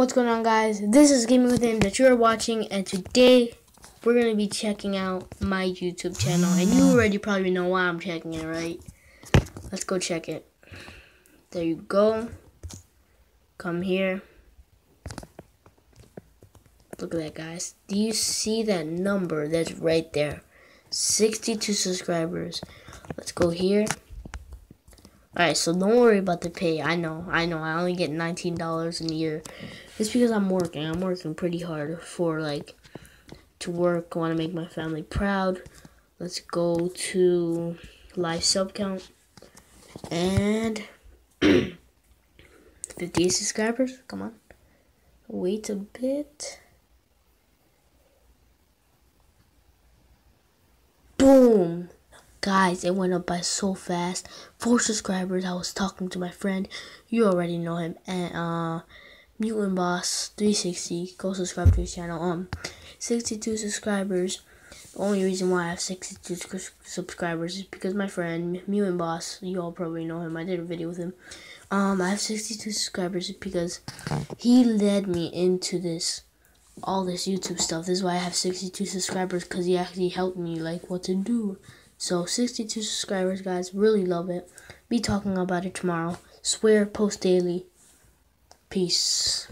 What's going on guys? This is Gaming With AM that you're watching and today we're going to be checking out my YouTube channel and you already probably know why I'm checking it, right? Let's go check it. There you go. Come here. Look at that guys. Do you see that number that's right there? 62 subscribers. Let's go here. Alright, so don't worry about the pay. I know, I know. I only get $19 a year. It's because I'm working. I'm working pretty hard for, like, to work. I want to make my family proud. Let's go to live sub count. And 58 subscribers. Come on. Wait a bit. Guys, it went up by so fast. Four subscribers. I was talking to my friend. You already know him. And uh Mutant Boss 360. Go subscribe to his channel. Um 62 subscribers. The only reason why I have 62 subscribers is because my friend Mutant Boss, you all probably know him. I did a video with him. Um I have 62 subscribers because he led me into this all this YouTube stuff. This is why I have 62 subscribers because he actually helped me like what to do. So 62 subscribers, guys. Really love it. Be talking about it tomorrow. Swear, post daily. Peace.